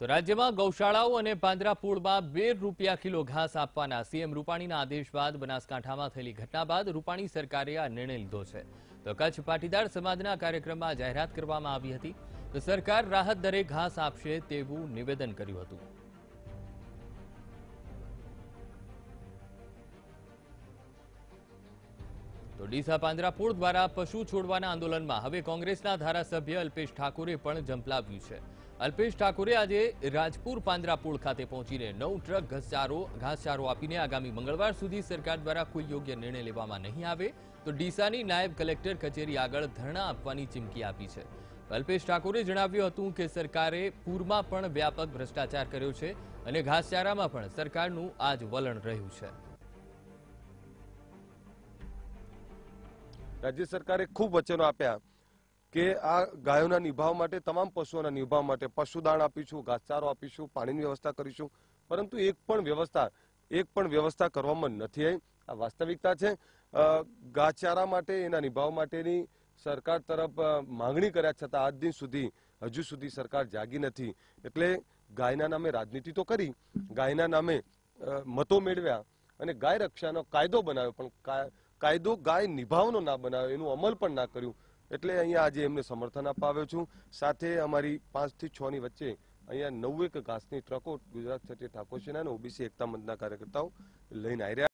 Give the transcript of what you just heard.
તો રાજ્યમાં ગૌશાળાઓ અને પાંજરાપોળમાં બે રૂપિયા કિલો ઘાસ આપવાના સીએમ રૂપાણીના આદેશ બાદ બનાસકાંઠામાં થયેલી ઘટના બાદ રૂપાણી સરકારે આ નિર્ણય લીધો છે. તો કચ્છ પાટીદાર સમાજના કાર્યક્રમમાં જાહેરાત કરવામાં આવી હતી. તો સરકાર રાહત દરે ઘાસ આપશે તેવું નિવેદન કર્યું હતું. તો ડીસા પાંજરાપોળ દ્વારા પશુ છોડવાના આંદોલનમાં હવે કોંગ્રેસના ધારાસભ્ય અલ્પેશ ઠાકોરે પણ ઝંપલાવ્યું છે. અલ્પેશ ઠાકોરે આજે રાજપુર પાંજરાપોળ ખાતે પહોંચીને નવ ટ્રક ઘાસચારો ઘાસચારો આપીને આગામી મંગળવાર સુધી સરકાર દ્વારા કોઈ યોગ્ય નિર્ણય લેવામાં નહીં આવે તો ડીસાની નાયબ કલેક્ટર કચેરી આગળ ધરણા આપવાની ચીમકી આપી છે. અલ્પેશ ઠાકોરે જણાવ્યું હતું કે સરકારે પૂરમાં પણ વ્યાપક ભ્રષ્ટાચાર કર્યો છે અને ઘાસચારામાં પણ સરકારનું આજ વલણ રહ્યું છે. રાજ્ય સરકારે ખૂબ વચનો આપ્યા. કે આ ગાયોના નિભાવ માટે, તમામ પશુઓના નિભાવ માટે પશુદાણ આપીશું, ઘાસચારો આપીશું, પાણીની વ્યવસ્થા કરીશું. પરંતુ એક પણ વ્યવસ્થા, એક પણ વ્યવસ્થા કરવામાં નથી આવી. આ વાસ્તવિકતા છે. ગાચારા માટે, એના નિભાવ માટેની સરકાર તરફ માંગણી કર્યા છતાં આજ દિન સુધી હજુ સુધી સરકાર જાગી નથી. એટલે ગાયના નામે રાજનીતિ તો કરી, ગાયના નામે મતો મેળવ્યા અને ગાય રક્ષાનો કાયદો બનાવ્યો. પણ કાયદો ગાય નિભાવનો ના બનાવ્યો, એનું અમલ પણ ના કર્યું. એટલે અહીંયા આજે એમને સમર્થન આપવા આવ્યો છું. સાથે અમારી પાંચથી છ ની વચ્ચે અહીંયા નવેક ઘાસની ટ્રકો ગુજરાત ક્ષત્રિય ઠાકોર સેના અને ઓબીસી એકતા મંચના કાર્યકર્તાઓ લઈને આવી રહ્યા